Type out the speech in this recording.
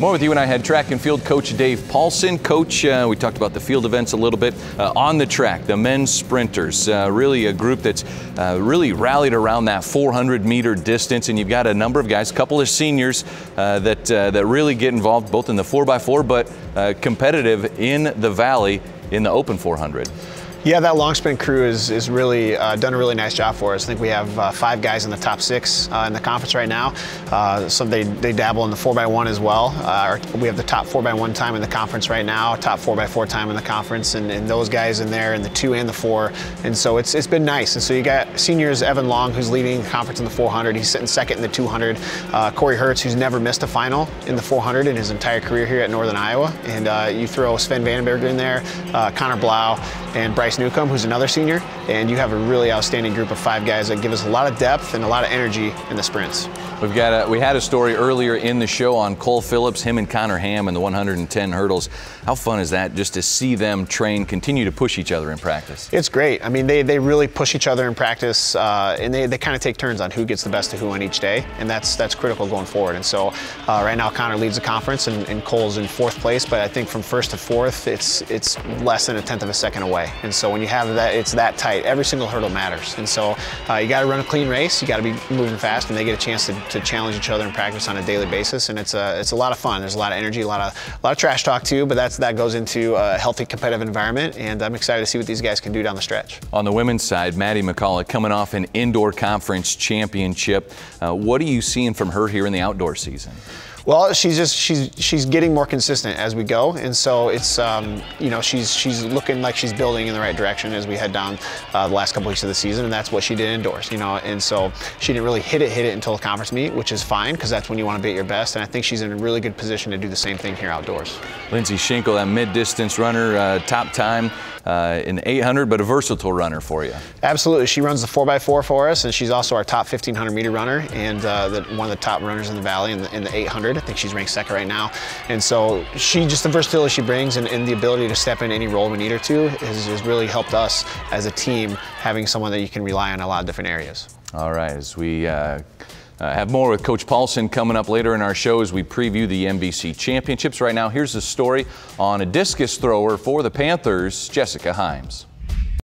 More with you and I had track and field coach Dave Paulsen. Coach, uh, we talked about the field events a little bit. Uh, on the track, the men's sprinters, uh, really a group that's uh, really rallied around that 400 meter distance. And you've got a number of guys, a couple of seniors uh, that, uh, that really get involved both in the 4x4 but competitive in the valley in the open 400. Yeah, that long sprint crew is, is really uh, done a really nice job for us. I think we have uh, five guys in the top six uh, in the conference right now. Uh, so they, they dabble in the 4x1 as well. Uh, we have the top 4x1 time in the conference right now, top 4x4 time in the conference, and, and, those guys in there in the 2 and the 4. And so it's, it's been nice. And so you got seniors Evan Long, who's leading the conference in the 400. He's sitting second in the 200. Uh, Corey Hertz, who's never missed a final in the 400 in his entire career here at Northern Iowa. And you throw Sven Vandenberg in there, Connor Blau, and Bryce Newcomb, who's another senior, and you have a really outstanding group of five guys that give us a lot of depth and a lot of energy in the sprints. We've got a, we had a story earlier in the show on Cole Phillips, him and Connor Ham in the 110 hurdles. How fun is that just to see them train, continue to push each other in practice? It's great. I mean, they, they really push each other in practice, uh, and they, they kind of take turns on who gets the best of who on each day, and that's that's critical going forward. And so uh, right now Connor leads the conference, and, and Cole's in fourth place, but I think from first to fourth, it's it's less than a tenth of a second away. And so when you have that, it's that tight. Every single hurdle matters. And so uh, you got to run a clean race. You got to be moving fast, and they get a chance to, to challenge each other in practice on a daily basis. And it's a it's a lot of fun. There's a lot of energy, a lot of a lot of trash talk too. But that's that goes into a healthy competitive environment. And I'm excited to see what these guys can do down the stretch. On the women's side, Maddie McCullough coming off an indoor conference championship. Uh, what are you seeing from her here in the outdoor season? Well, she's just she's she's getting more consistent as we go, and so it's um, you know she's she's looking like she's building in the right direction as we head down uh, the last couple weeks of the season, and that's what she did indoors, you know, and so she didn't really hit it hit it until the conference meet, which is fine because that's when you want to be at your best, and I think she's in a really good position to do the same thing here outdoors. Lindsay Schinkel, that mid-distance runner, uh, top time uh, in 800, but a versatile runner for you. Absolutely. She runs the 4x4 for us, and she's also our top 1500 meter runner and uh, the, one of the top runners in the valley in the, in the, 800. I think she's ranked second right now. And so she just the versatility she brings and, and the ability to step in any role we need her to has, has really helped us as a team having someone that you can rely on in a lot of different areas. All right, as we uh, uh, have more with Coach Paulsen coming up later in our show as we preview the MVC Championships. Right now, here's the story on a discus thrower for the Panthers, Jessica Himes.